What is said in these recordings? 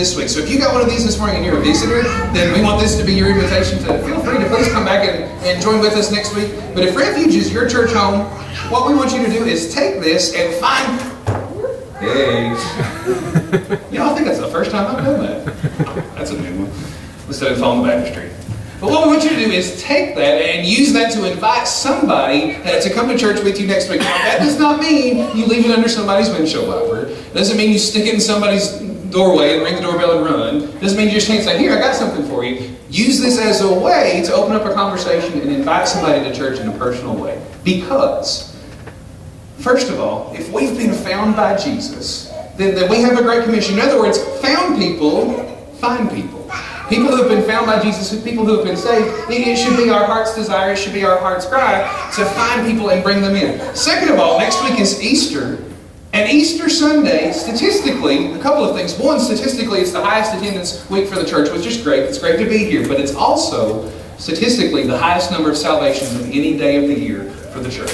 this week. So if you got one of these this morning and you're a visitor, then we want this to be your invitation to feel free to please come back and, and join with us next week. But if Refuge is your church home, what we want you to do is take this and find. Hey. Y'all think that's the first time I've done that? That's a new one. Instead of following the baptistry. But what we want you to do is take that and use that to invite somebody uh, to come to church with you next week. Now, that does not mean you leave it under somebody's windshield wiper. It doesn't mean you stick it in somebody's doorway and ring the doorbell and run. It doesn't mean you just can't say, here, I got something for you. Use this as a way to open up a conversation and invite somebody to church in a personal way. Because, first of all, if we've been found by Jesus, then, then we have a great commission. In other words, found people find people. People who have been found by Jesus, people who have been saved, it should be our heart's desire, it should be our heart's cry to find people and bring them in. Second of all, next week is Easter. And Easter Sunday, statistically, a couple of things. One, statistically, it's the highest attendance week for the church, which is great. It's great to be here. But it's also, statistically, the highest number of salvations of any day of the year for the church.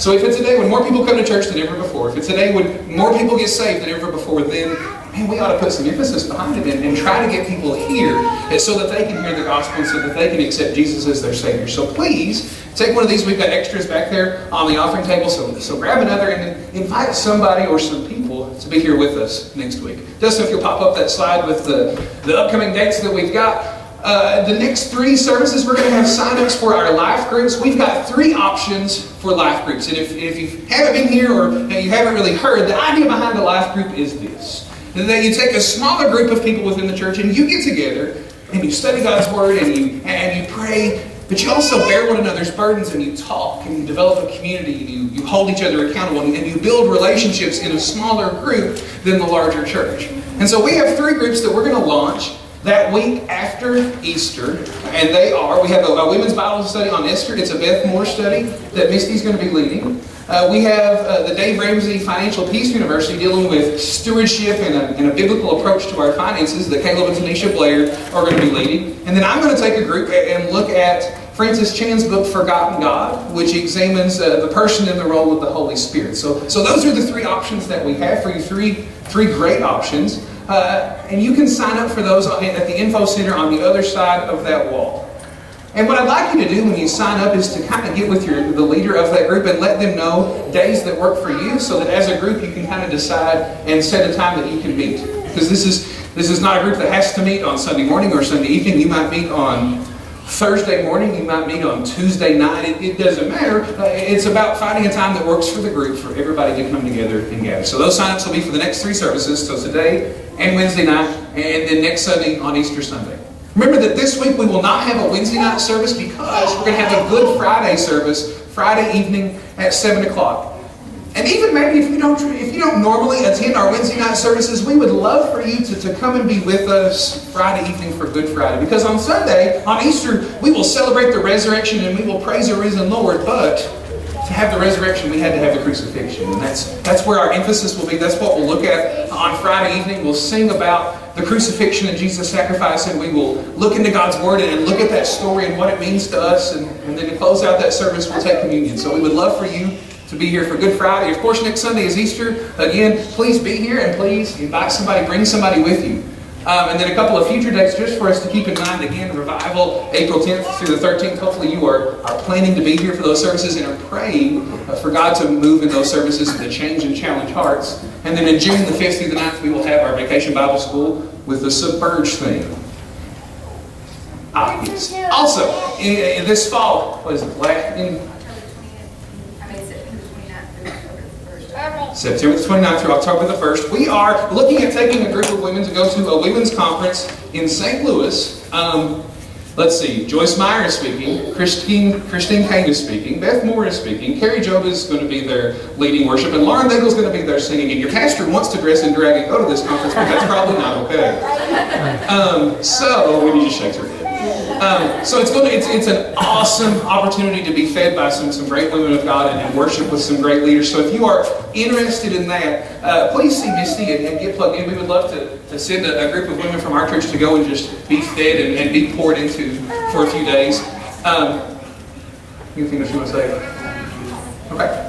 So if it's a day when more people come to church than ever before, if it's a day when more people get saved than ever before, then man, we ought to put some emphasis behind it and, and, try to get people here so that they can hear the gospel and so that they can accept Jesus as their Savior. So please, take one of these. We've got extras back there on the offering table. So, so grab another and invite somebody or some people to be here with us next week. Just if you'll pop up that slide with the, the upcoming dates that we've got. Uh, the next three services, we're going to have sign-ups for our life groups. We've got three options for life groups. And if, if you haven't been here or you haven't really heard, the idea behind the life group is this. That you take a smaller group of people within the church and you get together and you study God's Word and you, and you pray, but you also bear one another's burdens and you talk and you develop a community and you, you hold each other accountable and you build relationships in a smaller group than the larger church. And so we have three groups that we're going to launch that week after Easter, and they are, we have a, a, women's Bible study on Esther. It's a Beth Moore study that Misty's going to be leading. Uh, we have uh, the Dave Ramsey Financial Peace University dealing with stewardship and a, and a, biblical approach to our finances that Caleb and Tanisha Blair are going to be leading. And then I'm going to take a group and look at Francis Chan's book, Forgotten God, which examines uh, the person and the role of the Holy Spirit. So, so those are the three options that we have for you, three, three great options. Uh, and you can sign up for those at the info center on the other side of that wall. And what I'd like you to do when you sign up is to kind of get with your, the leader of that group and let them know days that work for you so that as a group you can kind of decide and set a time that you can meet. Because this is, this is not a group that has to meet on Sunday morning or Sunday evening. You might meet on Thursday morning, you might meet on Tuesday night. It, it doesn't matter. Uh, it's about finding a time that works for the group for everybody to come together and gather. So those signups will be for the next three services. So today and Wednesday night, and then next Sunday on Easter Sunday. Remember that this week we will not have a Wednesday night service because we're going to have a Good Friday service Friday evening at 7 o'clock. And even maybe if you don't if you don't normally attend our Wednesday night services, we would love for you to, to come and be with us Friday evening for Good Friday. Because on Sunday, on Easter, we will celebrate the resurrection and we will praise a risen Lord, but to have the resurrection, we had to have the crucifixion. And that's, that's where our emphasis will be. That's what we'll look at on Friday evening. We'll sing about the crucifixion and Jesus' sacrifice, and we will look into God's Word and look at that story and what it means to us. And, and then to close out that service, we'll take communion. So we would love for you to be here for Good Friday. Of course, next Sunday is Easter. Again, please be here and please invite somebody, bring somebody with you. Um, and then a couple of future dates just for us to keep in mind. Again, Revival, April 10th through the 13th. Hopefully you are, are planning to be here for those services and are praying uh, for God to move in those services and to change and challenge hearts. And then in June the 5th through the 9th, we will have our Vacation Bible School with the Submerge theme. Ah, yes. Also, in, in this fall, what is it, in September the 29th through October the 1st, we are looking at taking a group of women to go to a women's conference in St. Louis. Um, let's see, Joyce Meyer is speaking, Christine, Christine Caine is speaking, Beth Moore is speaking, Kari Jobe is going to be there leading worship, and Lauren Daigle is going to be there singing. And your pastor wants to dress in drag and go to this conference, but that's probably not okay. Um, so, Winnie just shakes her head. Um, so it's to, it's, it's an awesome opportunity to be fed by some, some great women of God and, and worship with some great leaders. So if you are interested in that, uh, please see Misty and, and, get plugged in. We would love to, to send a, a, group of women from our church to go and just be fed and, and be poured into for a few days. Um, anything else you want to say? Okay.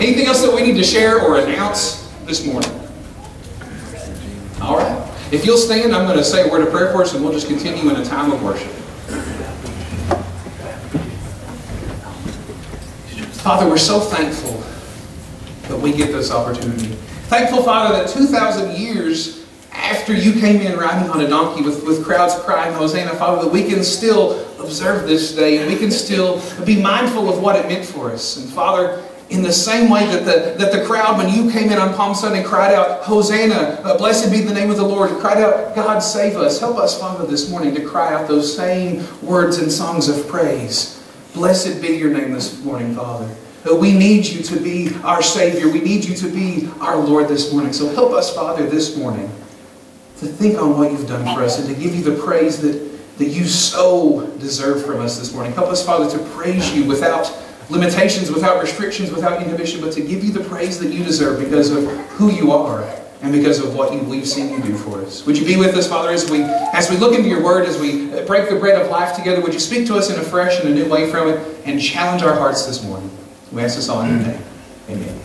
Anything else that we need to share or announce this morning? If you'll stand, I'm going to say a word of prayer for us and we'll just continue in a time of worship. Father, we're so thankful that we get this opportunity. Thankful, Father, that 2,000 years after you came in riding on a donkey with, with crowds crying, Hosanna, Father, that we can still observe this day and we can still be mindful of what it meant for us. And Father, in the same way that the, that the crowd, when you came in on Palm Sunday, cried out, Hosanna, uh, blessed be the name of the Lord, cried out, God save us. Help us, Father, this morning to cry out those same words and songs of praise. Blessed be your name this morning, Father. Uh, we need you to be our Savior. We need you to be our Lord this morning. So help us, Father, this morning to think on what you've done for us and to give you the praise that, that you so deserve from us this morning. Help us, Father, to praise you without limitations, without restrictions, without inhibition, but to give you the praise that you deserve because of who you are and because of what you, we've seen you do for us. Would you be with us, Father, as we, as we look into your word, as we break the bread of life together? Would you speak to us in a fresh and a new way from it and challenge our hearts this morning? We ask this all in your name. Amen.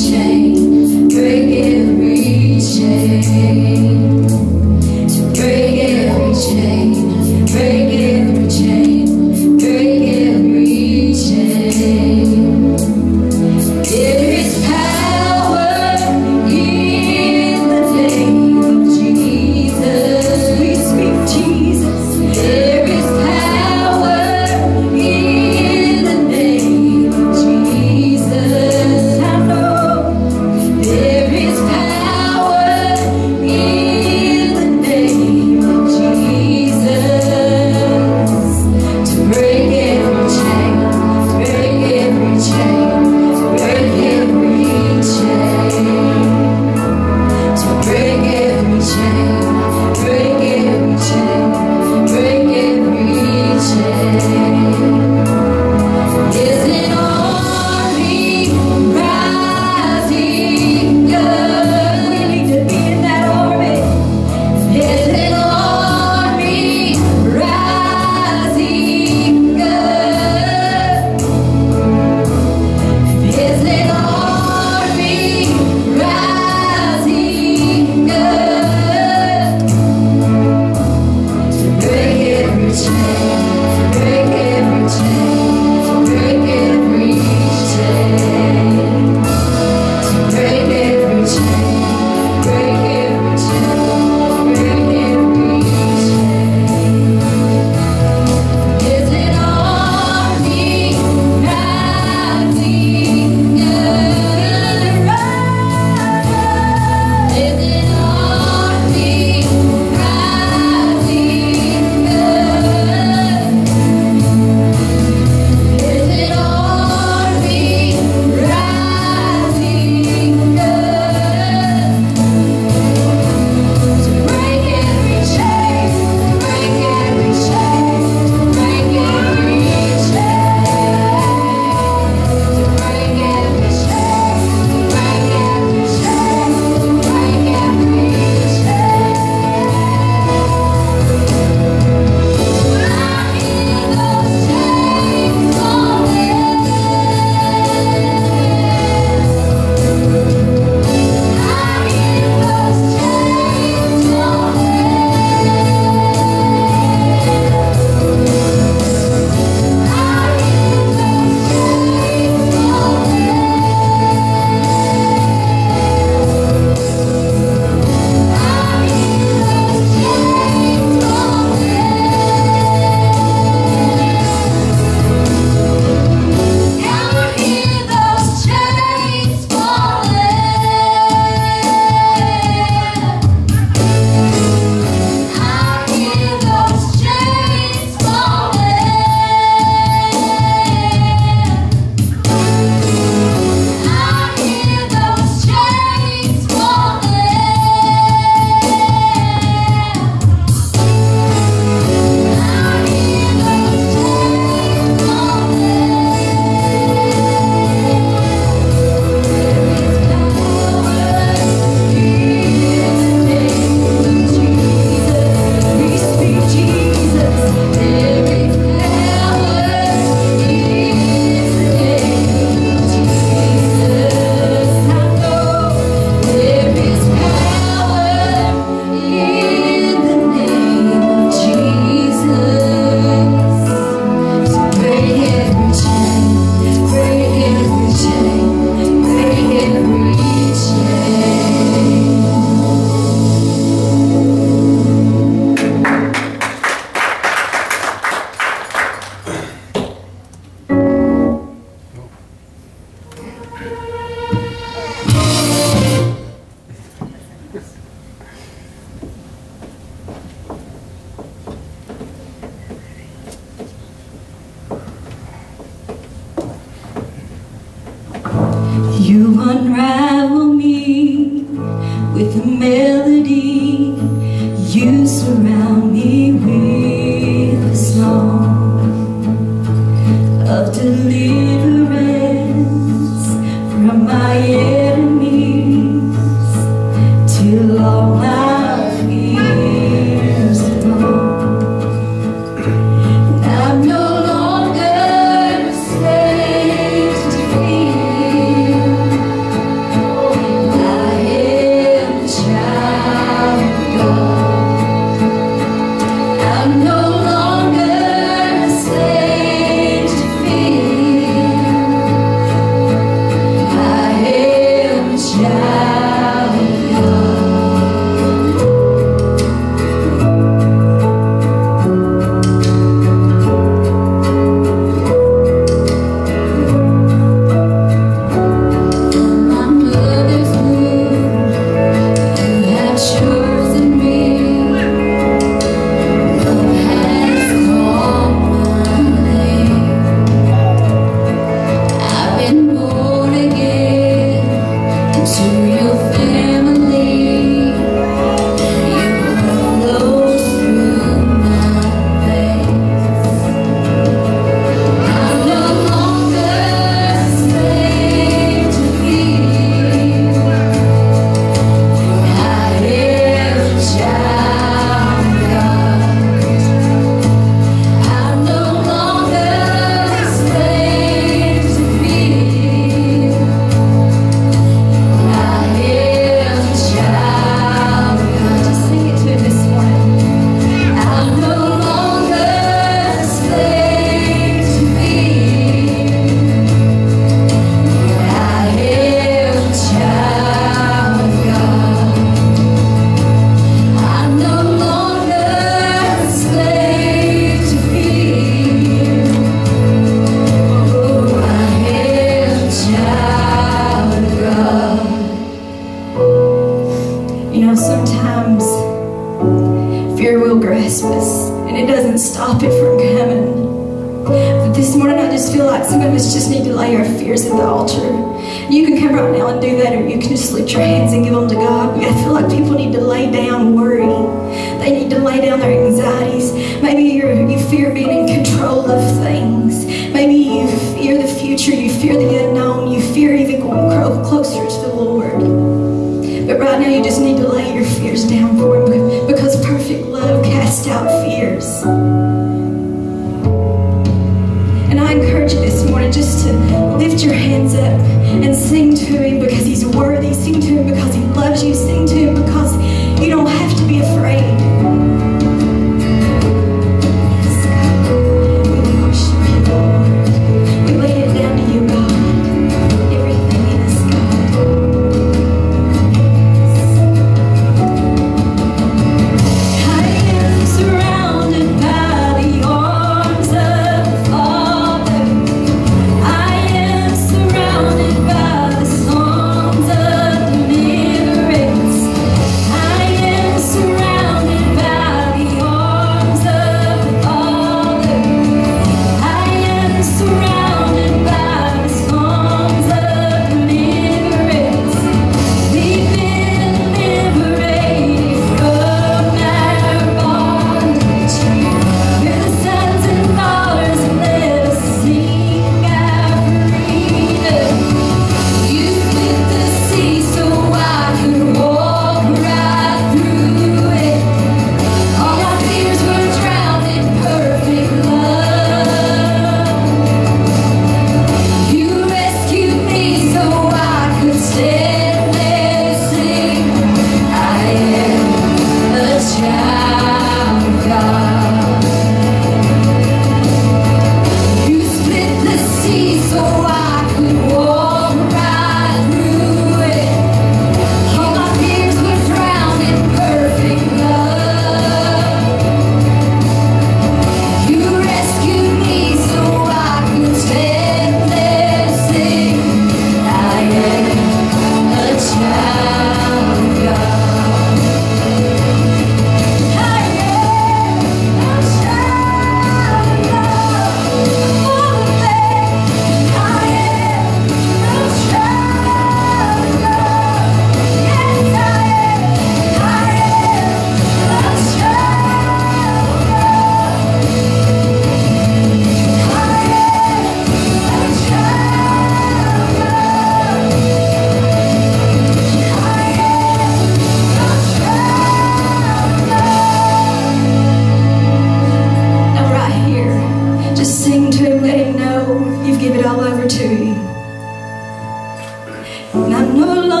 I'm no longer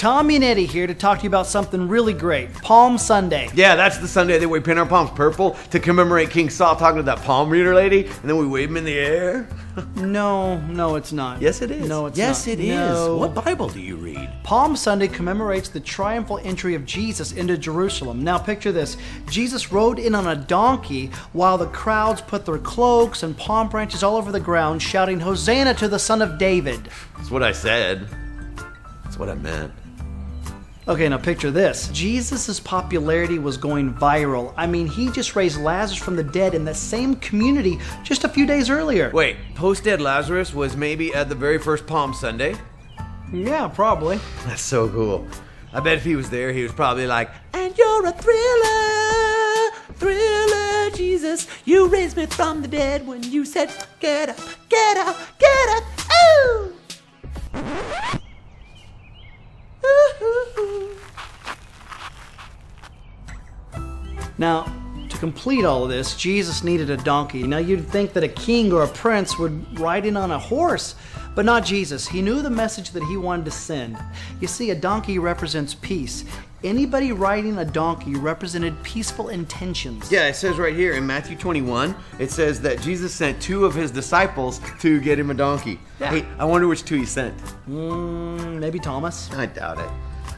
Tommy and Eddie here to talk to you about something really great Palm Sunday. Yeah, that's the Sunday that we paint our palms purple to commemorate King Saul talking to that palm reader lady, and then we wave them in the air. No, no, it's not. Yes, it is. No, it's not. yes, not. it is. No. What Bible do you read? Palm Sunday commemorates the triumphal entry of Jesus into Jerusalem. Now, picture this Jesus rode in on a donkey while the crowds put their cloaks and palm branches all over the ground, shouting, Hosanna to the Son of David. That's what I said. That's what I meant. Okay, now picture this. Jesus' popularity was going viral. I mean, he just raised Lazarus from the dead in the same community just a few days earlier. Wait, post dead Lazarus was maybe at the very first Palm Sunday? Yeah, probably. That's so cool. I bet if he was there, he was probably like, And you're a thriller, thriller, Jesus. You raised me from the dead when you said, Get up, get up, get up, ooh! Now, to complete all of this, Jesus needed a donkey. Now, you'd think that a king or a prince would ride in on a horse, but not Jesus. He knew the message that he wanted to send. You see, a donkey represents peace. Anybody riding a donkey represented peaceful intentions. Yeah, it says right here in Matthew 21, it says that Jesus sent two of his disciples to get him a donkey. Yeah. Hey, I wonder which two he sent. Mm, maybe Thomas. I doubt it.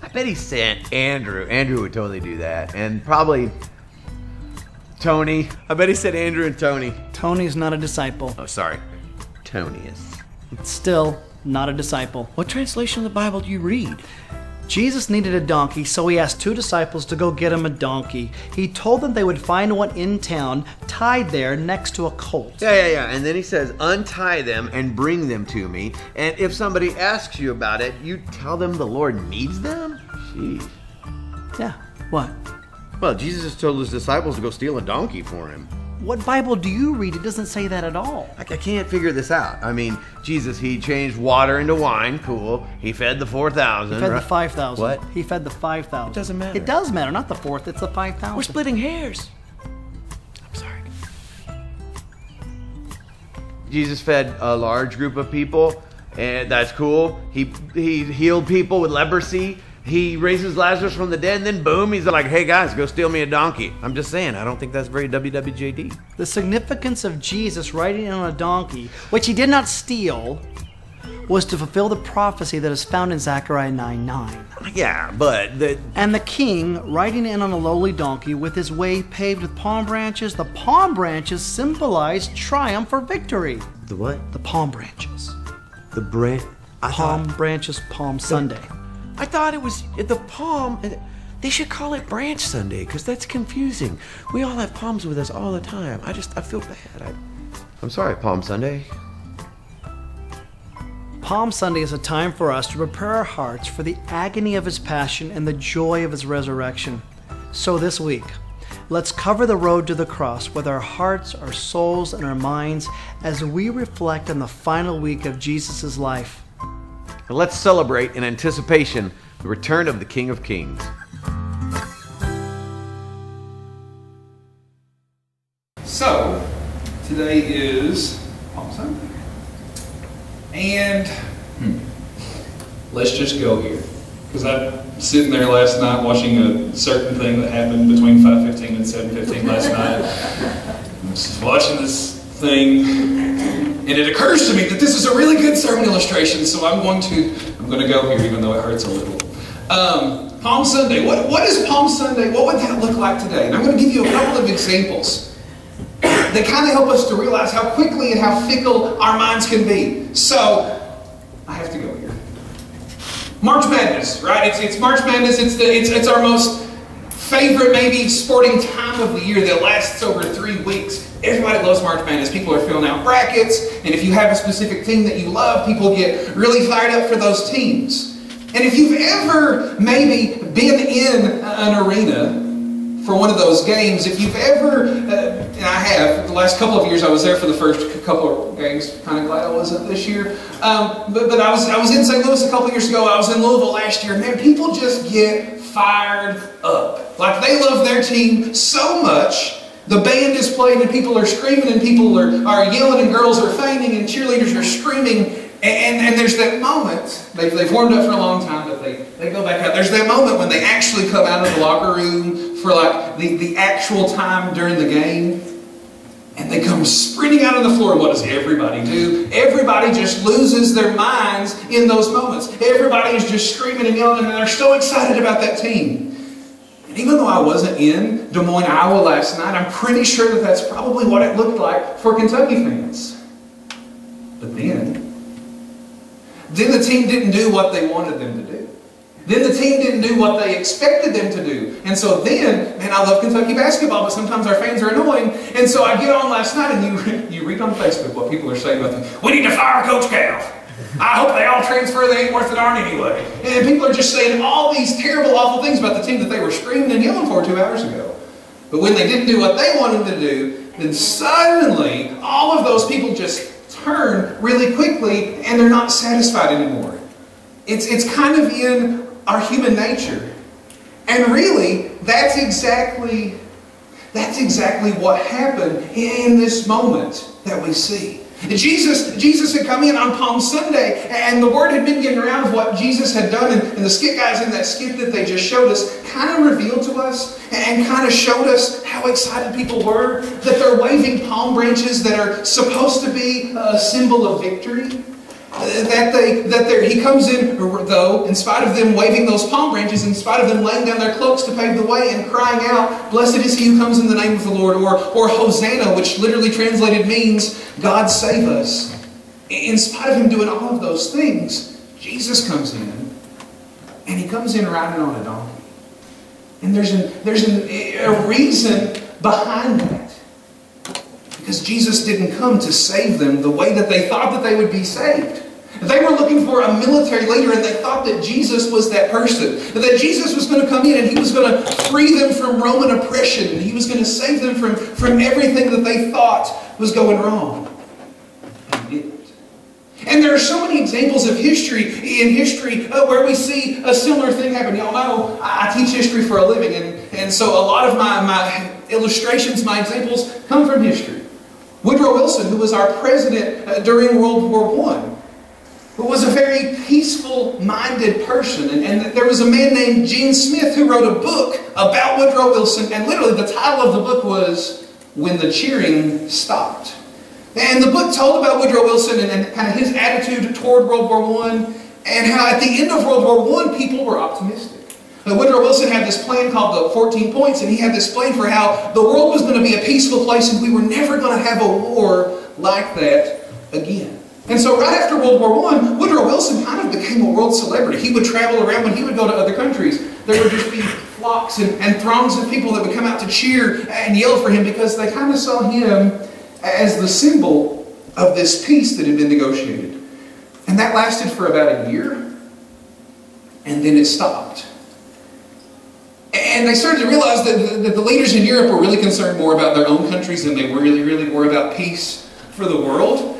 I bet he sent Andrew. Andrew would totally do that. And probably Tony. I bet he said Andrew and Tony. Tony's not a disciple. Oh, sorry. Tony is. Still, not a disciple. What translation of the Bible do you read? Jesus needed a donkey, so he asked two disciples to go get him a donkey. He told them they would find one in town, tied there next to a colt. Yeah, yeah, yeah. And then he says, untie them and bring them to me. And if somebody asks you about it, you tell them the Lord needs them? Jeez. Yeah, what? Well, Jesus told his disciples to go steal a donkey for him. What Bible do you read? It doesn't say that at all. Like, I can't figure this out. I mean, Jesus, he changed water into wine. Cool. He fed the 4,000. He fed right? the 5,000. What? He fed the 5,000. It doesn't matter. It does matter, not the fourth, it's the 5,000. We're splitting hairs. I'm sorry. Jesus fed a large group of people, and that's cool. He he healed people with leprosy. He raises Lazarus from the dead, and then boom, he's like, "Hey guys, go steal me a donkey." I'm just saying, I don't think that's very WWJD. The significance of Jesus riding on a donkey, which he did not steal, was to fulfill the prophecy that is found in Zechariah 9 9. Yeah, but the And the king riding in on a lowly donkey with his way paved with palm branches, the palm branches symbolize triumph or victory. the what? The palm branches. The bread. Palm thought, branches, Palm Sunday. I thought it was the palm. They should call it Branch Sunday because that's confusing. We all have palms with us all the time. I just I feel bad. I, I'm sorry, Palm Sunday. Palm Sunday is a time for us to prepare our hearts for the agony of his passion and the joy of his resurrection. So this week, let's cover the road to the cross with our hearts, our souls, and our minds as we reflect on the final week of Jesus' life. And let's celebrate in anticipation the return of the King of Kings. So, today is Sunday. And hmm, let's just go here. Because I'm sitting there last night watching a certain thing that happened between 5.15 and 7.15 last night. I was watching this thing, and it occurs to me that this is a really good sermon illustration, so I'm going to, I'm going to go here even though it hurts a little. Um, Palm Sunday. What, what is Palm Sunday? What would that look like today? And I'm going to give you a couple of examples that kind of help us to realize how quickly and how fickle our minds can be. So, I have to go here. March Madness, right? It's, it's March Madness. It's, the, it's, it's our most favorite, maybe, sporting time of the year that lasts over three weeks. Everybody loves March Madness. People are filling out brackets, and if you have a specific team that you love, people get really fired up for those teams. And if you've ever maybe been in an arena for one of those games, if you've ever, uh, and I have, the last couple of years I was there for the first couple of games, kind of glad I wasn't this year. Um, but, but I was I was in St. Louis a couple years ago, I was in Louisville last year, man, people just get fired up. Like they love their team so much. The band is playing and people are screaming and people are, are yelling and girls are fainting and cheerleaders are screaming. And, and, there's that moment, they've, they've warmed up for a long time, but they, they go back out. There's that moment when they actually come out of the locker room for like the, the actual time during the game. And they come sprinting out on the floor. What does everybody do? Everybody just loses their minds in those moments. Everybody is just screaming and yelling, and they're so excited about that team. And even though I wasn't in Des Moines, Iowa last night, I'm pretty sure that that's probably what it looked like for Kentucky fans. But then, then the team didn't do what they wanted them to do. Then the team didn't do what they expected them to do. And so then, man, I love Kentucky basketball, but sometimes our fans are annoying. And so I get on last night and you, you read on Facebook what people are saying about them. We need to fire Coach Cal. I hope they all transfer. They ain't worth it darn anyway. And people are just saying all these terrible, awful things about the team that they were screaming and yelling for two hours ago. But when they didn't do what they wanted to do, then suddenly all of those people just turn really quickly and they're not satisfied anymore. It's, it's kind of in our human nature. And really, that's exactly, that's exactly what happened in this moment that we see. Jesus, Jesus had come in on Palm Sunday, and the word had been getting around of what Jesus had done, and, and the skit guys in that skit that they just showed us kind of revealed to us and kind of showed us how excited people were that they're waving palm branches that are supposed to be a symbol of victory that they that he comes in though in spite of them waving those palm branches in spite of them laying down their cloaks to pave the way and crying out blessed is he who comes in the name of the lord or or hosanna which literally translated means god save us. In spite of him doing all of those things jesus comes in and he comes in riding on a donkey. And there's an there's an, a reason behind that because Jesus didn't come to save them the way that they thought that they would be saved. They were looking for a military leader and they thought that Jesus was that person. That Jesus was going to come in and he was going to free them from Roman oppression. And he was going to save them from, from everything that they thought was going wrong. And he didn't. And there are so many examples of history in history uh, where we see a similar thing happen. Y'all know I teach history for a living, and, and so a lot of my, my illustrations, my examples come from history. Woodrow Wilson, who was our president uh, during World War I, who was a very peaceful-minded person. And, and, there was a man named Gene Smith who wrote a book about Woodrow Wilson, and literally the title of the book was When the Cheering Stopped. And the book told about Woodrow Wilson and, and kind of his attitude toward World War I, and how at the end of World War I, people were optimistic. But Woodrow Wilson had this plan called the 14 Points, and he had this plan for how the world was going to be a peaceful place and we were never going to have a war like that again. And so right after World War I, Woodrow Wilson kind of became a world celebrity. He would travel around when he would go to other countries. There would just be flocks and, and throngs of people that would come out to cheer and yell for him because they kind of saw him as the symbol of this peace that had been negotiated. And that lasted for about a year, and then it stopped. And they started to realize that, that the leaders in Europe were really concerned more about their own countries than they really, really were about peace for the world.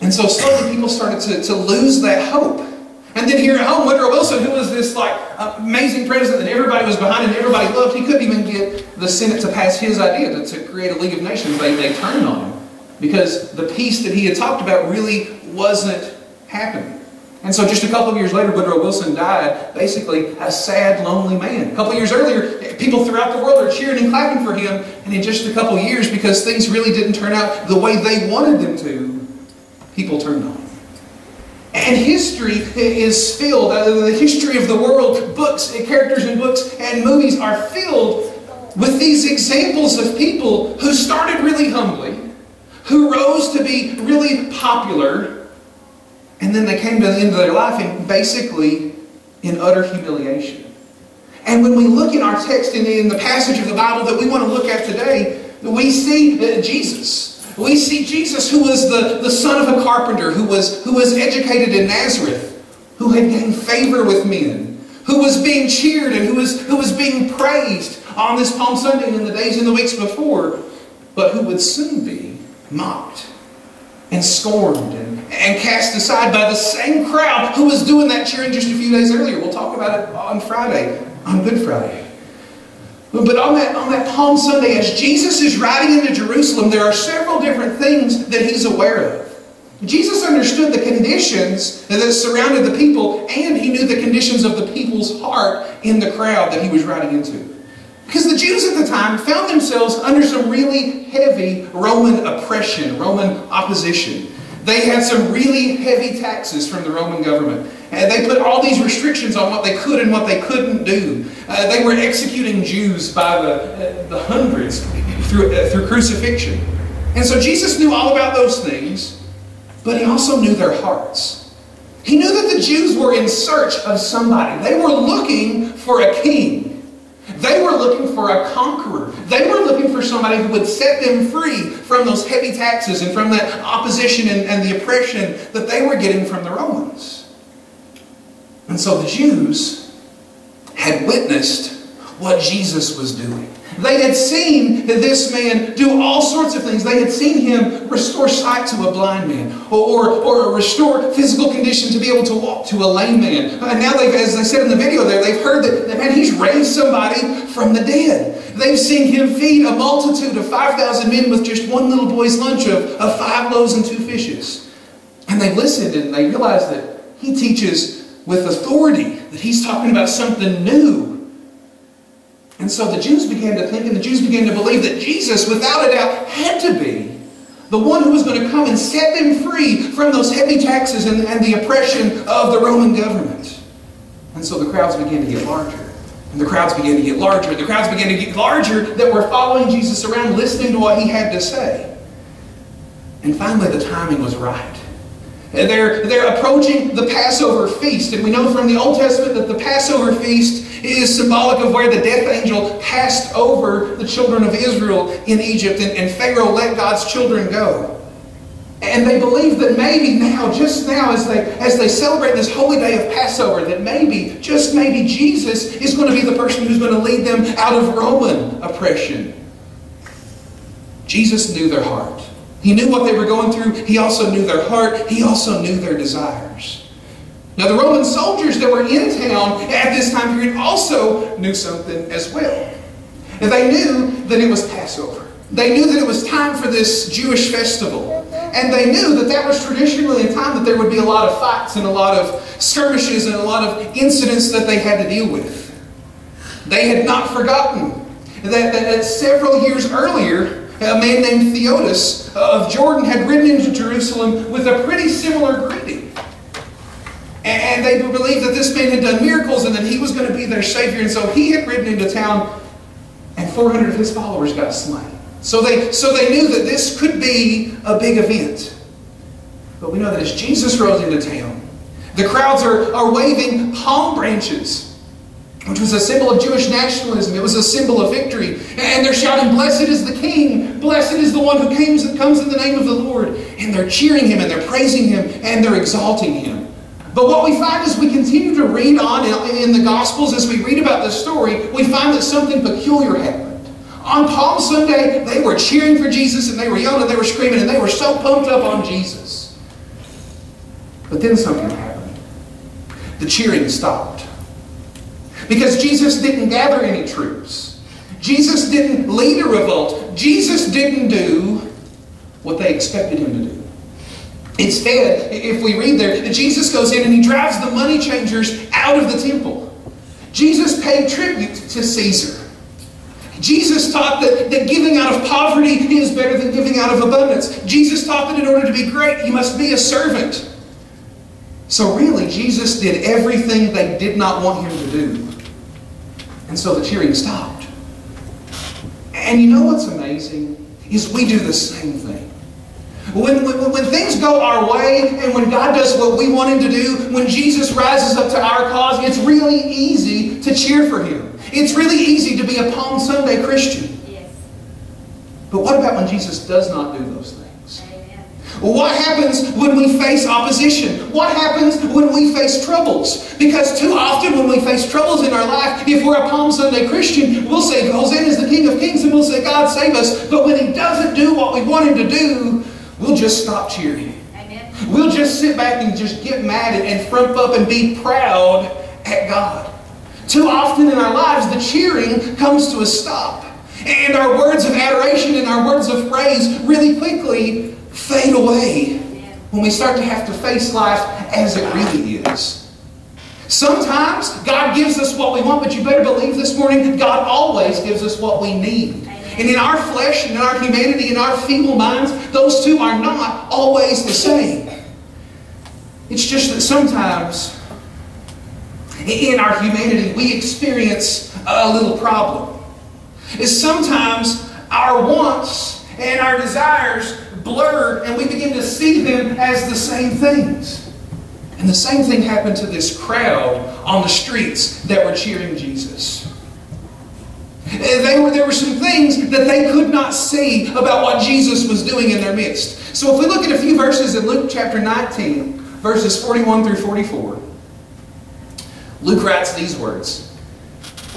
And so slowly people started to, to lose that hope. And then here at home, Woodrow Wilson, who was this like amazing president that everybody was behind and everybody loved, he couldn't even get the Senate to pass his idea to, to create a League of Nations. They, they turned on him because the peace that he had talked about really wasn't happening. And so just a couple of years later, Woodrow Wilson died, basically a sad, lonely man. A couple of years earlier, people throughout the world are cheering and clapping for him. And in just a couple of years, because things really didn't turn out the way they wanted them to, people turned on. And history is filled, uh, the history of the world, books, characters in books and movies are filled with these examples of people who started really humbly, who rose to be really popular, and then they came to the end of their life and basically in utter humiliation. And when we look in our text and in the passage of the Bible that we want to look at today, we see Jesus. We see Jesus who was the, the son of a carpenter, who was, who was educated in Nazareth, who had gained favor with men, who was being cheered and who was, who was being praised on this Palm Sunday and in the days and the weeks before, but who would soon be mocked and scorned and, and cast aside by the same crowd who was doing that cheering just a few days earlier. We'll talk about it on Friday, on Good Friday. But on that, on that Palm Sunday, as Jesus is riding into Jerusalem, there are several different things that he's aware of. Jesus understood the conditions that surrounded the people, and he knew the conditions of the people's heart in the crowd that he was riding into. Because the Jews at the time found themselves under some really heavy Roman oppression, Roman opposition. They had some really heavy taxes from the Roman government. And they put all these restrictions on what they could and what they couldn't do. Uh, they were executing Jews by the, uh, the hundreds through, uh, through crucifixion. And so Jesus knew all about those things, but he also knew their hearts. He knew that the Jews were in search of somebody. They were looking for a king. They were looking for a conqueror. They were looking for somebody who would set them free from those heavy taxes and from that opposition and, and the oppression that they were getting from the Romans. And so the Jews had witnessed what Jesus was doing. They had seen this man do all sorts of things. They had seen him restore sight to a blind man or, or, or restore physical condition to be able to walk to a lame man. And now they've, as I said in the video there, they've heard that, that man, he's raised somebody from the dead. They've seen him feed a multitude of 5,000 men with just one little boy's lunch of, of five loaves and two fishes. And they listened and they realized that he teaches with authority, that he's talking about something new. And so the Jews began to think and the Jews began to believe that Jesus, without a doubt, had to be the one who was going to come and set them free from those heavy taxes and, and the oppression of the Roman government. And so the crowds began to get larger. And the crowds began to get larger. And the crowds began to get larger that were following Jesus around, listening to what he had to say. And finally, the timing was right. They're, they're approaching the Passover feast. And we know from the Old Testament that the Passover feast is symbolic of where the death angel passed over the children of Israel in Egypt. And, and Pharaoh let God's children go. And they believe that maybe now, just now, as they, as they celebrate this holy day of Passover, that maybe, just maybe, Jesus is going to be the person who's going to lead them out of Roman oppression. Jesus knew their heart. He knew what they were going through. He also knew their heart. He also knew their desires. Now, the Roman soldiers that were in town at this time period also knew something as well. And they knew that it was Passover. They knew that it was time for this Jewish festival. And they knew that that was traditionally a time that there would be a lot of fights and a lot of skirmishes and a lot of incidents that they had to deal with. They had not forgotten that, that, that several years earlier, a man named Theudas uh, of Jordan had ridden into Jerusalem with a pretty similar greeting. And they believed that this man had done miracles and that he was going to be their Savior. And so he had ridden into town and 400 of his followers got slain. So they, so they knew that this could be a big event. But we know that as Jesus rode into town, the crowds are, are waving palm branches which was a symbol of Jewish nationalism. It was a symbol of victory. And they're shouting, Blessed is the King! Blessed is the one who comes, comes in the name of the Lord. And they're cheering him, and they're praising him, and they're exalting him. But what we find as we continue to read on in the Gospels, as we read about this story, we find that something peculiar happened. On Palm Sunday, they were cheering for Jesus, and they were yelling, and they were screaming, and they were so pumped up on Jesus. But then something happened. The cheering stopped. Because Jesus didn't gather any troops. Jesus didn't lead a revolt. Jesus didn't do what they expected him to do. Instead, if we read there, Jesus goes in and he drives the money changers out of the temple. Jesus paid tribute to Caesar. Jesus taught that, that giving out of poverty is better than giving out of abundance. Jesus taught that in order to be great, you must be a servant. So really, Jesus did everything they did not want him to do. And so the cheering stopped. And you know what's amazing? Is we do the same thing. When, when, when, things go our way and when God does what we want Him to do, when Jesus rises up to our cause, it's really easy to cheer for Him. It's really easy to be a Palm Sunday Christian. Yes. But what about when Jesus does not do those things? What happens when we face opposition? What happens when we face troubles? Because too often when we face troubles in our life, if we're a Palm Sunday Christian, we'll say, Hosanna is the King of Kings, and we'll say, God save us. But when He doesn't do what we want Him to do, we'll just stop cheering. Amen. We'll just sit back and just get mad and frump up and be proud at God. Too often in our lives, the cheering comes to a stop. And our words of adoration and our words of praise really quickly fade away when we start to have to face life as it really is. Sometimes God gives us what we want, but you better believe this morning, that God always gives us what we need. And in our flesh and in our humanity and our feeble minds, those two are not always the same. It's just that sometimes in our humanity we experience a little problem. Is sometimes our wants and our desires blur and we begin to see them as the same things. And the same thing happened to this crowd on the streets that were cheering Jesus. They were, there were some things that they could not see about what Jesus was doing in their midst. So if we look at a few verses in Luke chapter 19, verses 41 through 44, Luke writes these words.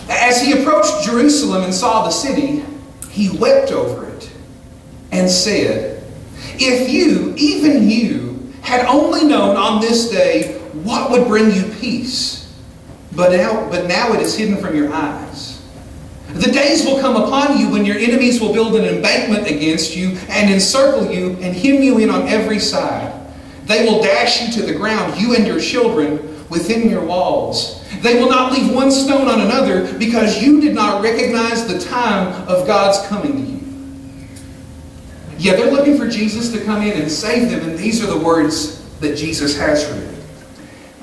As he approached Jerusalem and saw the city, he wept over it and said, If you, even you, had only known on this day what would bring you peace, but now, but now it is hidden from your eyes. The days will come upon you when your enemies will build an embankment against you and encircle you and hem you in on every side. They will dash you to the ground, you and your children, within your walls. They will not leave one stone on another because you did not recognize the time of God's coming to you. Yeah, they're looking for Jesus to come in and save them, and these are the words that Jesus has for them.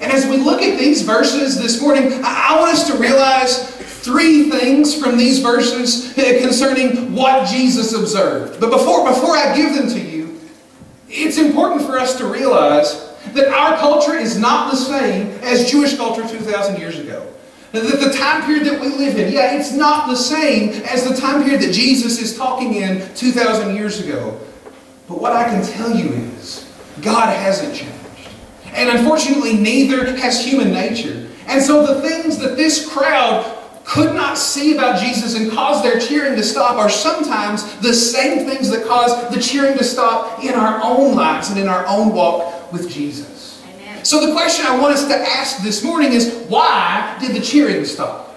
And as we look at these verses this morning, I want us to realize three things from these verses concerning what Jesus observed. But before, before I give them to you, it's important for us to realize that our culture is not the same as Jewish culture 2,000 years ago. That the time period that we live in, yeah, it's not the same as the time period that Jesus is talking in 2,000 years ago. But what I can tell you is, God hasn't changed. And unfortunately, neither has human nature. And so the things that this crowd could not see about Jesus and cause their cheering to stop are sometimes the same things that cause the cheering to stop in our own lives and in our own walk with Jesus. So the question I want us to ask this morning is why did the cheering stop?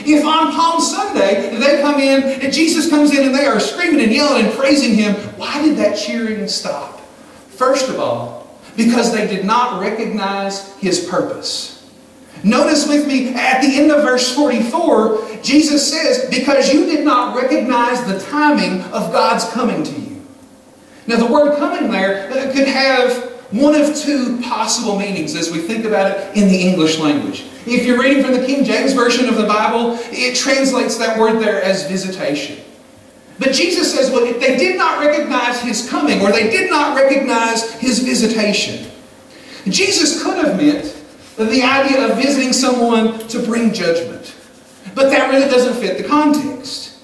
If on Palm Sunday they come in and Jesus comes in and they are screaming and yelling and praising him, why did that cheering stop? First of all, because they did not recognize his purpose. Notice with me at the end of verse 44, Jesus says, Because you did not recognize the timing of God's coming to you. Now, the word coming there uh, could have one of two possible meanings as we think about it in the English language. If you're reading from the King James Version of the Bible, it translates that word there as visitation. But Jesus says, well, if they did not recognize his coming, or they did not recognize his visitation. Jesus could have meant the idea of visiting someone to bring judgment. But that really doesn't fit the context.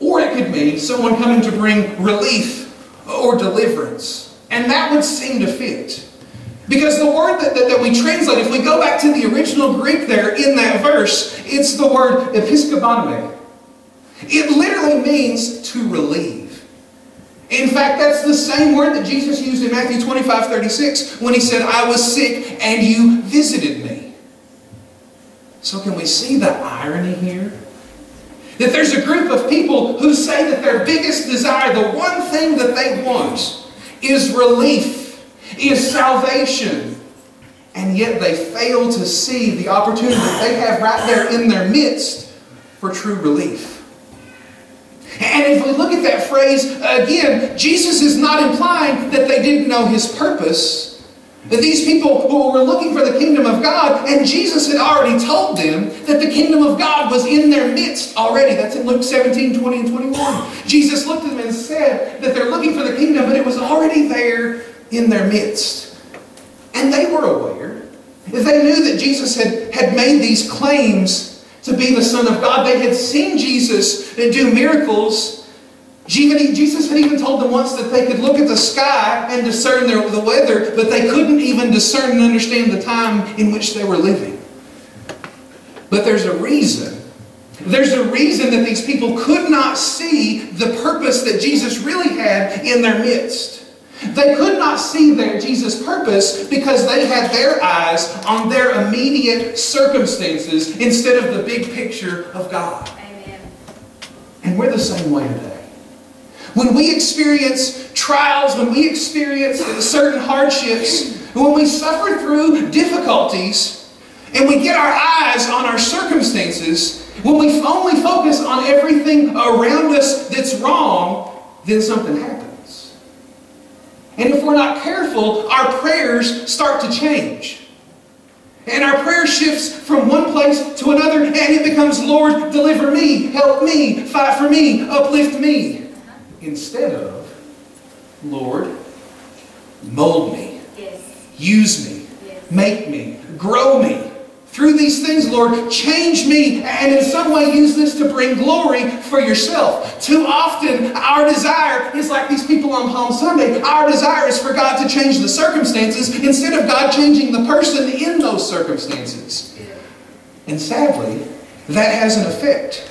Or it could mean someone coming to bring relief or deliverance. And that would seem to fit. Because the word that, that, that, we translate, if we go back to the original Greek there in that verse, it's the word episkopomene. It literally means to relieve. In fact, that's the same word that Jesus used in Matthew 25, 36 when he said, I was sick and you visited me. So can we see the irony here? That there's a group of people who say that their biggest desire, the one thing that they want, is relief, is salvation. And yet they fail to see the opportunity that they have right there in their midst for true relief. And if we look at that phrase again, Jesus is not implying that they didn't know his purpose. That these people who were looking for the kingdom of God, and Jesus had already told them that the kingdom of God was in their midst already. That's in Luke 17, 20 and 21. Jesus looked at them and said that they're looking for the kingdom, but it was already there in their midst. And they were aware. If They knew that Jesus had, had made these claims to be the Son of God. They had seen Jesus do miracles. Jesus had even told them once that they could look at the sky and discern the weather, but they couldn't even discern and understand the time in which they were living. But there's a reason. There's a reason that these people could not see the purpose that Jesus really had in their midst. They could not see their Jesus' purpose because they had their eyes on their immediate circumstances instead of the big picture of God. Amen. And we're the same way today. When we experience trials, when we experience certain hardships, when we suffer through difficulties, and we get our eyes on our circumstances, when we only focus on everything around us that's wrong, then something happens. And if we're not careful, our prayers start to change. And our prayer shifts from one place to another, and it becomes, Lord, deliver me, help me, fight for me, uplift me. Instead of, Lord, mold me, Yes. use me, Yes. make me, grow me. Through these things, Lord, change me and in some way use this to bring glory for yourself. Too often, our desire is like these people on Palm Sunday. Our desire is for God to change the circumstances instead of God changing the person in those circumstances. And sadly, that has an effect.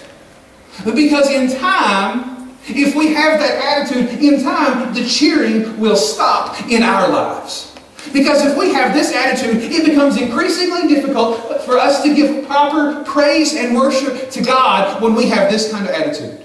Because in time, if we have that attitude, in time, the cheering will stop in our lives. Because if we have this attitude, it becomes increasingly difficult for us to give proper praise and worship to God when we have this kind of attitude.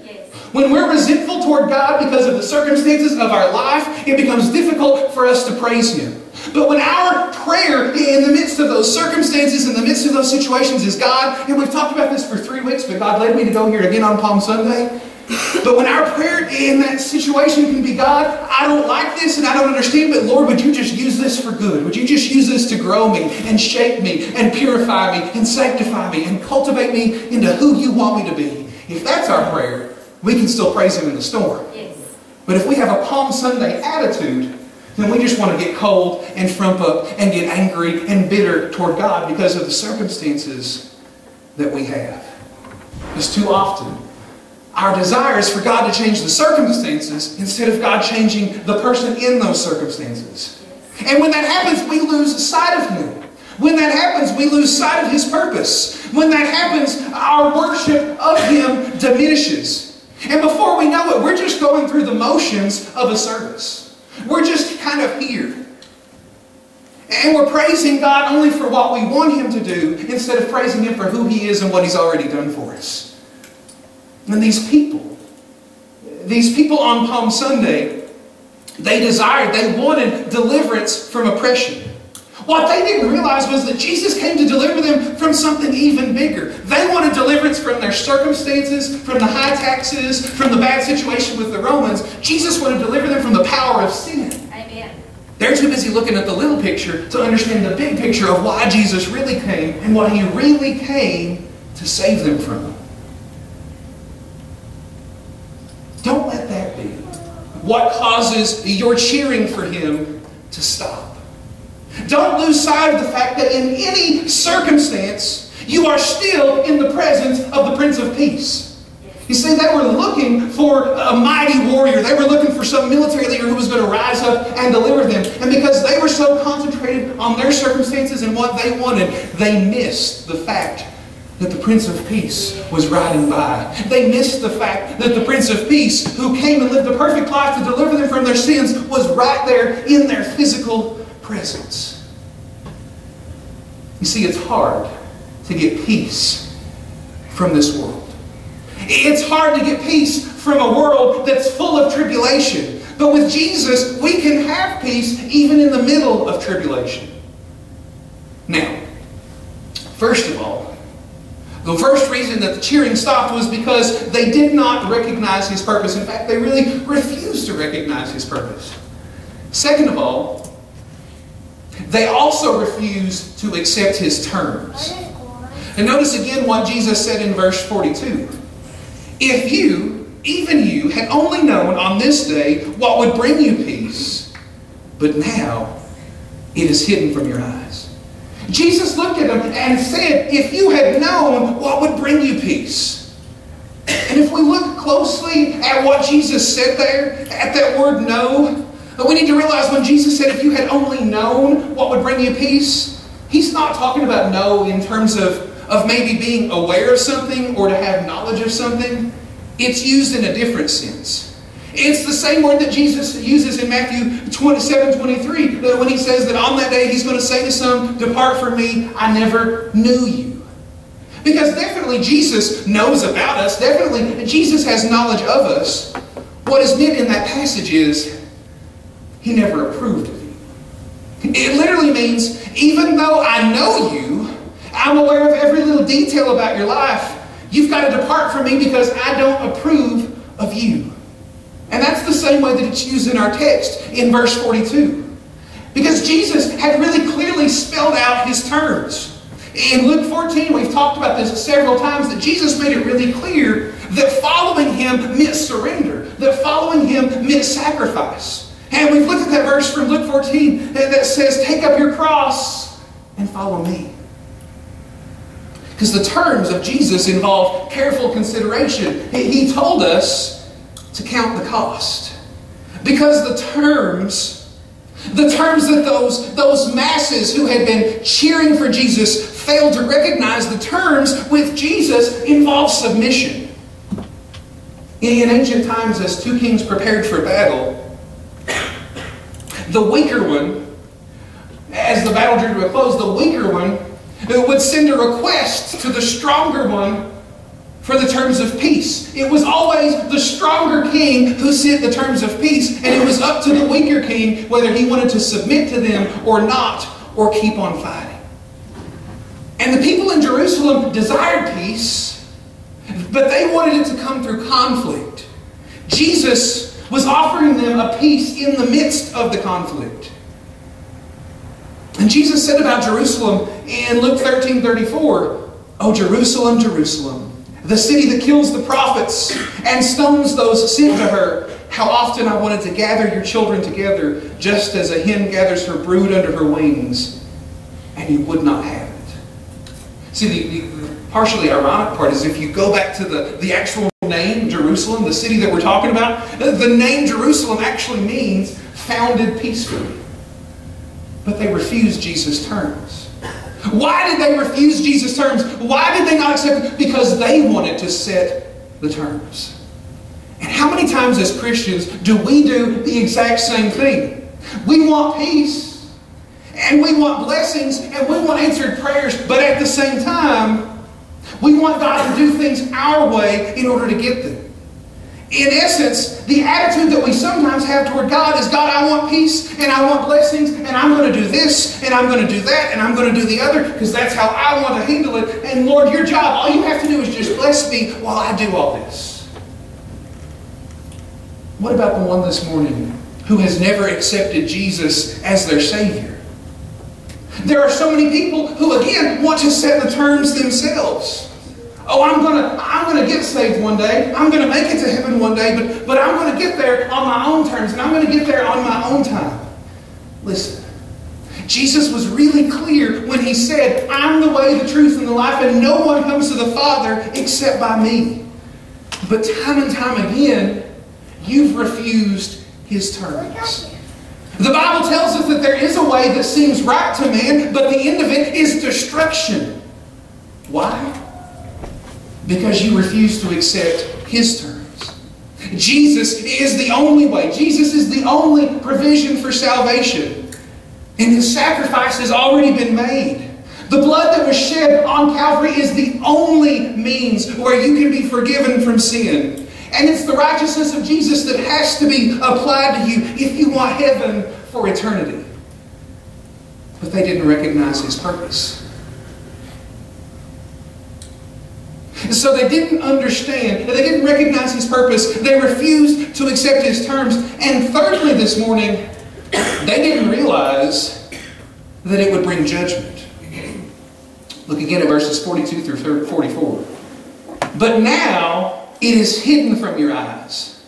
When we're resentful toward God because of the circumstances of our life, it becomes difficult for us to praise Him. But when our prayer in the midst of those circumstances, in the midst of those situations is God, and we've talked about this for three weeks, but God led me to go here again on Palm Sunday. But when our prayer in that situation can be God, I don't like this and I don't understand, but Lord, would you just use this for good? Would you just use this to grow me and shape me and purify me and sanctify me and cultivate me into who you want me to be? If that's our prayer, we can still praise Him in the storm. Yes. But if we have a Palm Sunday attitude, then we just want to get cold and frump up and get angry and bitter toward God because of the circumstances that we have. Because too often, our desire is for God to change the circumstances instead of God changing the person in those circumstances. And when that happens, we lose sight of Him. When that happens, we lose sight of His purpose. When that happens, our worship of Him diminishes. And before we know it, we're just going through the motions of a service. We're just kind of here. And we're praising God only for what we want Him to do instead of praising Him for who He is and what He's already done for us. And these people, these people on Palm Sunday, they desired, they wanted deliverance from oppression. What they didn't realize was that Jesus came to deliver them from something even bigger. They wanted deliverance from their circumstances, from the high taxes, from the bad situation with the Romans. Jesus wanted to deliver them from the power of sin. Amen. They're too busy looking at the little picture to understand the big picture of why Jesus really came and what he really came to save them from. Don't let that be what causes your cheering for him to stop. Don't lose sight of the fact that in any circumstance, you are still in the presence of the Prince of Peace. You see, they were looking for a mighty warrior. They were looking for some military leader who was going to rise up and deliver them. And because they were so concentrated on their circumstances and what they wanted, they missed the fact that the Prince of Peace was riding by. They missed the fact that the Prince of Peace, who came and lived a perfect life to deliver them from their sins, was right there in their physical presence. You see, it's hard to get peace from this world. It's hard to get peace from a world that's full of tribulation. But with Jesus, we can have peace even in the middle of tribulation. Now, first of all, the first reason that the cheering stopped was because they did not recognize his purpose. In fact, they really refused to recognize his purpose. Second of all, they also refused to accept his terms. And notice again what Jesus said in verse 42. If you, even you, had only known on this day what would bring you peace, but now it is hidden from your eyes. Jesus looked at them and said, If you had known what would bring you peace. And if we look closely at what Jesus said there, at that word know, we need to realize when Jesus said, If you had only known what would bring you peace, he's not talking about know in terms of, of maybe being aware of something or to have knowledge of something. It's used in a different sense. It's the same word that Jesus uses in Matthew 27 23, that when he says that on that day he's going to say to some, Depart from me, I never knew you. Because definitely Jesus knows about us, definitely Jesus has knowledge of us. What is meant in that passage is, He never approved of you. It literally means, even though I know you, I'm aware of every little detail about your life. You've got to depart from me because I don't approve of you. And that's the same way that it's used in our text in verse 42. Because Jesus had really clearly spelled out his terms. In Luke 14, we've talked about this several times, that Jesus made it really clear that following him meant surrender, that following him meant sacrifice. And we've looked at that verse from Luke 14 that says, Take up your cross and follow me. Because the terms of Jesus involve careful consideration. He told us to count the cost. Because the terms the terms that those, those masses who had been cheering for Jesus failed to recognize the terms with Jesus involve submission. In ancient times, as two kings prepared for battle, the weaker one, as the battle drew to a close, the weaker one would send a request to the stronger one for the terms of peace. It was always the stronger king who sent the terms of peace, and it was up to the weaker king whether he wanted to submit to them or not, or keep on fighting. And the people in Jerusalem desired peace, but they wanted it to come through conflict. Jesus was offering them a peace in the midst of the conflict. And Jesus said about Jerusalem in Luke 13 34, Oh, Jerusalem, Jerusalem the city that kills the prophets and stones those sent to her. How often I wanted to gather your children together, just as a hen gathers her brood under her wings, and you would not have it. See, the, the partially ironic part is if you go back to the, the actual name, Jerusalem, the city that we're talking about, the name Jerusalem actually means founded peacefully. But they refused Jesus' terms. Why did they refuse Jesus' terms? Why did they not accept it? Because they wanted to set the terms. And how many times as Christians do we do the exact same thing? We want peace, and we want blessings, and we want answered prayers, but at the same time, we want God to do things our way in order to get them in essence, the attitude that we sometimes have toward God is God, I want peace and I want blessings and I'm going to do this and I'm going to do that and I'm going to do the other because that's how I want to handle it. And Lord, your job, all you have to do is just bless me while I do all this. What about the one this morning who has never accepted Jesus as their Savior? There are so many people who, again, want to set the terms themselves. Oh, I'm gonna, I'm gonna get saved one day. I'm gonna make it to heaven one day, but, but I'm gonna get there on my own terms, and I'm gonna get there on my own time. Listen, Jesus was really clear when he said, I'm the way, the truth, and the life, and no one comes to the Father except by me. But time and time again, you've refused his terms. The Bible tells us that there is a way that seems right to man, but the end of it is destruction. Why? Because you refuse to accept His terms. Jesus is the only way. Jesus is the only provision for salvation. And His sacrifice has already been made. The blood that was shed on Calvary is the only means where you can be forgiven from sin. And it's the righteousness of Jesus that has to be applied to you if you want heaven for eternity. But they didn't recognize His purpose. So they didn't understand, they didn't recognize his purpose, they refused to accept his terms. And thirdly, this morning, they didn't realize that it would bring judgment. Look again at verses 42 through 44. But now it is hidden from your eyes.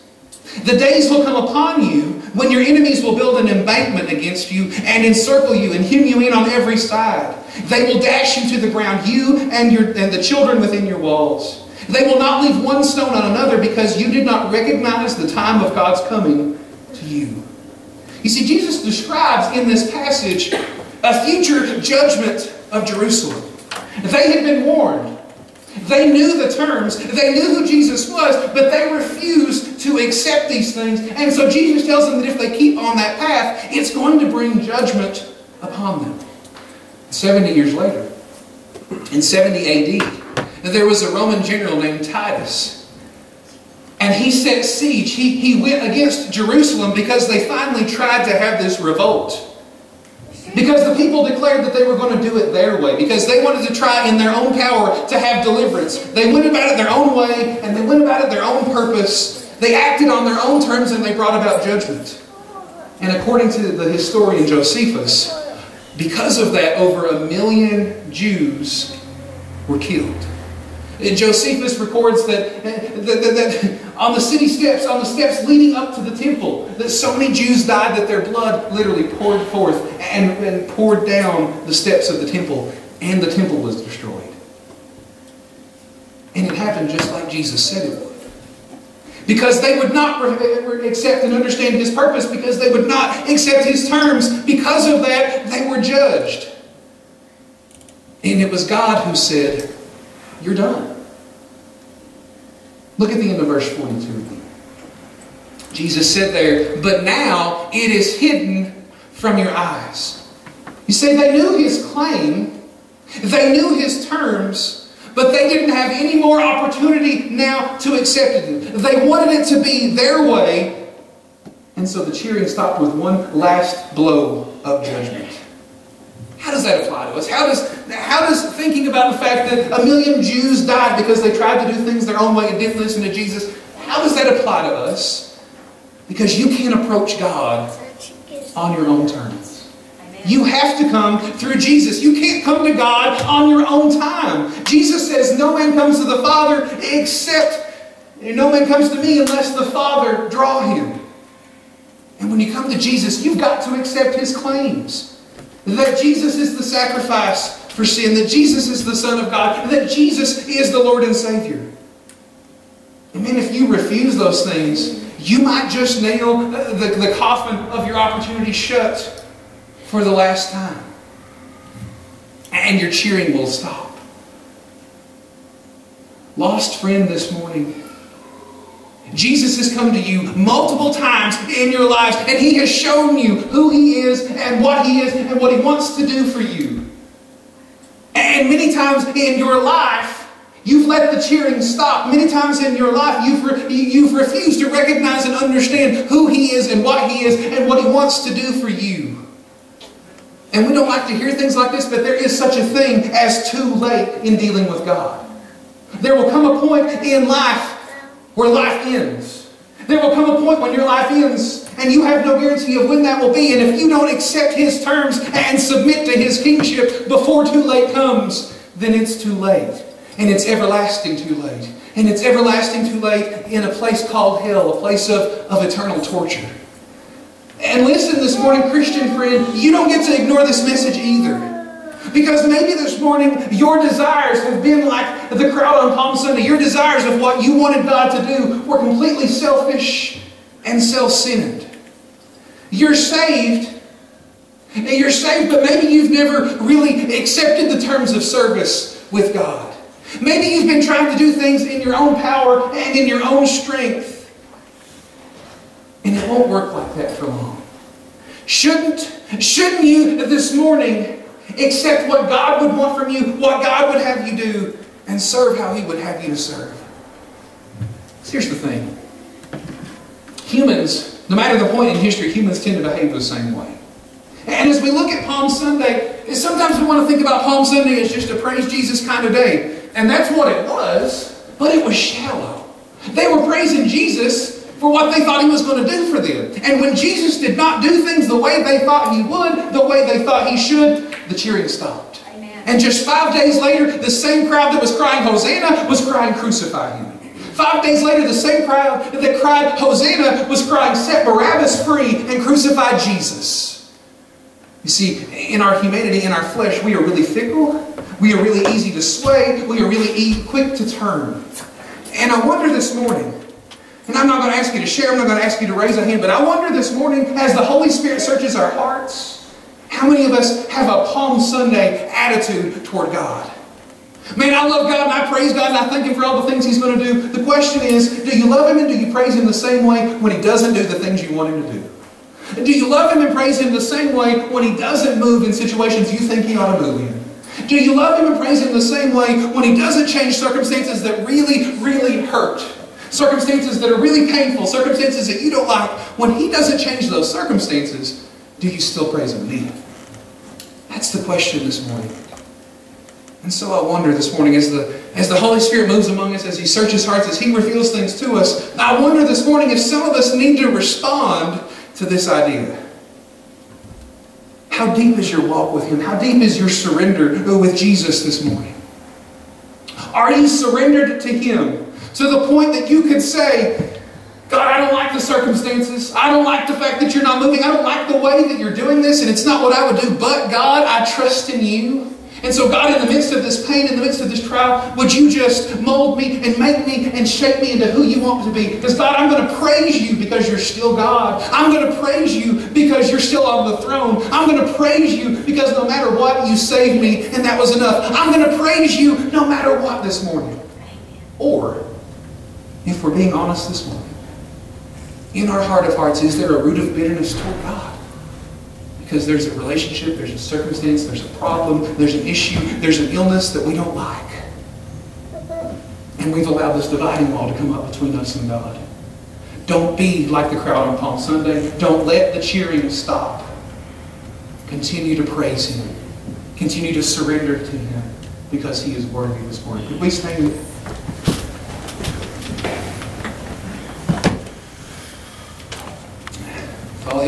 The days will come upon you when your enemies will build an embankment against you and encircle you and hem you in on every side. They will dash you to the ground, you and, your, and the children within your walls. They will not leave one stone on another because you did not recognize the time of God's coming to you. You see, Jesus describes in this passage a future judgment of Jerusalem. They had been warned. They knew the terms. They knew who Jesus was, but they refused to accept these things. And so Jesus tells them that if they keep on that path, it's going to bring judgment upon them. 70 years later, in 70 AD, there was a Roman general named Titus. And he set siege. He, he went against Jerusalem because they finally tried to have this revolt. Because the people declared that they were going to do it their way. Because they wanted to try in their own power to have deliverance. They went about it their own way and they went about it their own purpose. They acted on their own terms and they brought about judgment. And according to the historian Josephus, because of that, over a million Jews were killed. And Josephus records that, eh, that, that, that, on the city steps, on the steps leading up to the temple, that so many Jews died that their blood literally poured forth and, and poured down the steps of the temple, and the temple was destroyed. And it happened just like Jesus said it would. Because they would not accept and understand His purpose, because they would not accept His terms. Because of that, they were judged. And it was God who said, You're done. Look at the end of verse 42. Jesus said there, But now it is hidden from your eyes. You say they knew His claim, they knew His terms. But they didn't have any more opportunity now to accept it. They wanted it to be their way. And so the cheering stopped with one last blow of judgment. How does that apply to us? How does, how does thinking about the fact that a million Jews died because they tried to do things their own way and didn't listen to Jesus, how does that apply to us? Because you can't approach God on your own terms. You have to come through Jesus. You can't come to God on your own time. Jesus says, No man comes to the Father except, no man comes to me unless the Father draw him. And when you come to Jesus, you've got to accept his claims. That Jesus is the sacrifice for sin, that Jesus is the Son of God, that Jesus is the Lord and Savior. And man, if you refuse those things, you might just nail the, the coffin of your opportunity shut for the last time. And your cheering will stop. Lost friend this morning, Jesus has come to you multiple times in your lives, and He has shown you who He is and what He is and what He wants to do for you. And many times in your life, you've let the cheering stop. Many times in your life, you've, re- you've refused to recognize and understand who He is and what He is and what He wants to do for you. And we don't like to hear things like this, but there is such a thing as too late in dealing with God. There will come a point in life where life ends. There will come a point when your life ends and you have no guarantee of when that will be. And if you don't accept His terms and submit to His kingship before too late comes, then it's too late. And it's everlasting too late. And it's everlasting too late in a place called hell, a place of, of eternal torture. And listen this morning, Christian friend, you don't get to ignore this message either. Because maybe this morning your desires have been like the crowd on Palm Sunday. Your desires of what you wanted God to do were completely selfish and self centered. You're saved. And you're saved, but maybe you've never really accepted the terms of service with God. Maybe you've been trying to do things in your own power and in your own strength. And it won't work like that for long. Shouldn't, shouldn't you this morning accept what God would want from you, what God would have you do, and serve how He would have you to serve? Here's the thing. Humans, no matter the point in history, humans tend to behave the same way. And as we look at Palm Sunday, sometimes we want to think about Palm Sunday as just a praise Jesus kind of day. And that's what it was, but it was shallow. They were praising Jesus for what they thought he was going to do for them. And when Jesus did not do things the way they thought he would, the way they thought he should, the cheering stopped. Amen. And just five days later, the same crowd that was crying Hosanna was crying crucify him. Five days later, the same crowd that cried Hosanna was crying set Barabbas free and crucify Jesus. You see, in our humanity, in our flesh, we are really fickle. We are really easy to sway. We are really quick to turn. And I wonder this morning, and I'm not going to ask you to share, I'm not going to ask you to raise a hand, but I wonder this morning, as the Holy Spirit searches our hearts, how many of us have a Palm Sunday attitude toward God? Man, I love God and I praise God and I thank Him for all the things He's going to do. The question is, do you love Him and do you praise Him the same way when He doesn't do the things you want Him to do? Do you love Him and praise Him the same way when He doesn't move in situations you think He ought to move in? Do you love Him and praise Him the same way when He doesn't change circumstances that really, really hurt? Circumstances that are really painful, circumstances that you don't like, when He doesn't change those circumstances, do you still praise Him then? That's the question this morning. And so I wonder this morning as the, as the Holy Spirit moves among us, as He searches hearts, as He reveals things to us, I wonder this morning if some of us need to respond to this idea. How deep is your walk with Him? How deep is your surrender with Jesus this morning? Are you surrendered to Him to the point that you could say, God, I don't like the circumstances. I don't like the fact that you're not moving. I don't like the way that you're doing this, and it's not what I would do. But God, I trust in you. And so, God, in the midst of this pain, in the midst of this trial, would you just mold me and make me and shape me into who you want me to be? Because, God, I'm going to praise you because you're still God. I'm going to praise you because you're still on the throne. I'm going to praise you because no matter what, you saved me, and that was enough. I'm going to praise you no matter what this morning. Or, if we're being honest this morning, in our heart of hearts, is there a root of bitterness toward God? Because there's a relationship, there's a circumstance, there's a problem, there's an issue, there's an illness that we don't like. And we've allowed this dividing wall to come up between us and God. Don't be like the crowd on Palm Sunday. Don't let the cheering stop. Continue to praise Him. Continue to surrender to Him because He is worthy this morning. Could we stand?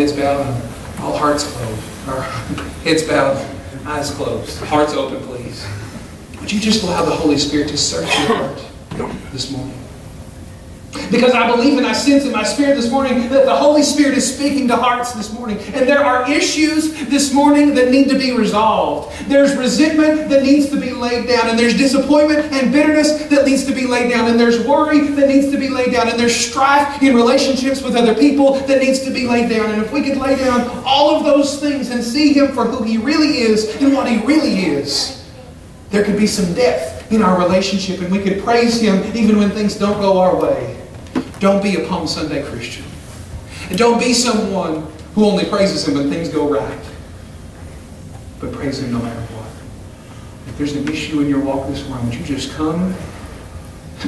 Heads bowed, all hearts closed. Or heads bowed, eyes closed. Hearts open, please. Would you just allow the Holy Spirit to search your heart this morning? Because I believe and I sense in my spirit this morning that the Holy Spirit is speaking to hearts this morning. And there are issues this morning that need to be resolved. There's resentment that needs to be laid down. And there's disappointment and bitterness that needs to be laid down. And there's worry that needs to be laid down. And there's strife in relationships with other people that needs to be laid down. And if we could lay down all of those things and see Him for who He really is and what He really is, there could be some depth in our relationship and we could praise Him even when things don't go our way. Don't be a Palm Sunday Christian. And don't be someone who only praises Him when things go right. But praise Him no matter what. If there's an issue in your walk this morning, would you just come?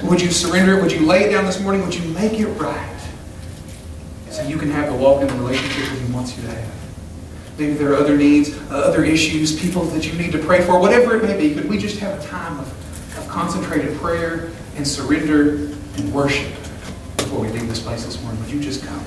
Would you surrender it? Would you lay it down this morning? Would you make it right? So you can have the walk in the relationship that He wants you to have. Maybe there are other needs, uh, other issues, people that you need to pray for, whatever it may be. Could we just have a time of, of concentrated prayer and surrender and worship? Before we leave this place this morning, would you just come?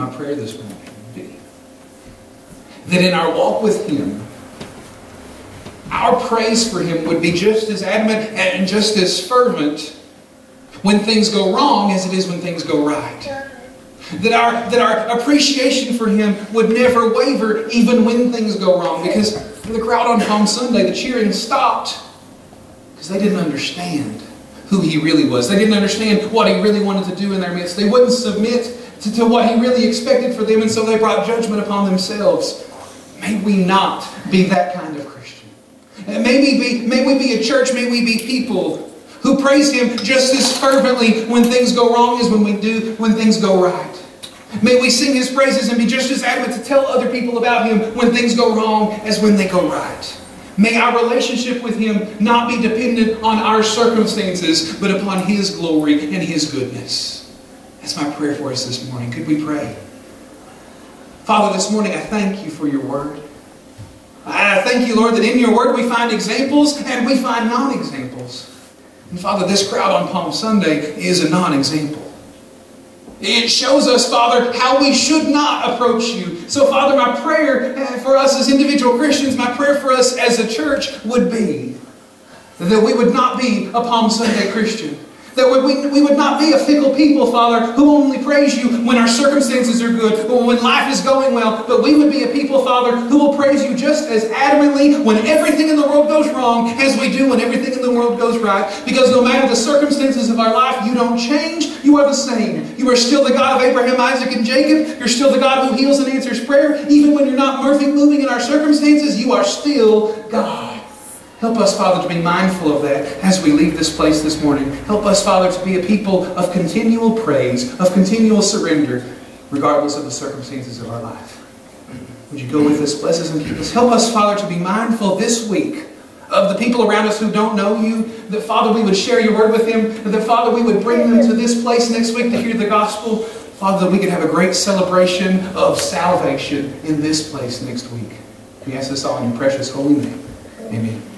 my prayer this morning would be that in our walk with Him, our praise for Him would be just as adamant and just as fervent when things go wrong as it is when things go right. That our, that our appreciation for Him would never waver even when things go wrong. Because the crowd on Palm Sunday, the cheering stopped because they didn't understand who He really was. They didn't understand what He really wanted to do in their midst. They wouldn't submit to, to what He really expected for them, and so they brought judgment upon themselves. May we not be that kind of Christian. May we be, may we be a church, may we be people who praise Him just as fervently when things go wrong as when we do when things go right. May we sing His praises and be just as adamant to tell other people about Him when things go wrong as when they go right. May our relationship with Him not be dependent on our circumstances, but upon His glory and His goodness. That's my prayer for us this morning. Could we pray? Father, this morning I thank you for your word. I thank you, Lord, that in your word we find examples and we find non examples. And Father, this crowd on Palm Sunday is a non example. It shows us, Father, how we should not approach you. So, Father, my prayer eh, for us as individual Christians, my prayer for us as a church would be that we would not be a Palm Sunday Christian. That we, we would not be a fickle people, Father, who only praise you when our circumstances are good, or when life is going well, but we would be a people, Father, who will praise you just as adamantly when everything in the world goes wrong as we do when everything in the world goes right. Because no matter the circumstances of our life, you don't change. You are the same. You are still the God of Abraham, Isaac, and Jacob. You're still the God who heals and answers prayer. Even when you're not moving in our circumstances, you are still God. Help us, Father, to be mindful of that as we leave this place this morning. Help us, Father, to be a people of continual praise, of continual surrender, regardless of the circumstances of our life. Would you go with us, bless us, and keep us? Help us, Father, to be mindful this week of the people around us who don't know you, that, Father, we would share your word with them, that, Father, we would bring them to this place next week to hear the gospel. Father, that we could have a great celebration of salvation in this place next week. We ask this all in your precious holy name. Amen.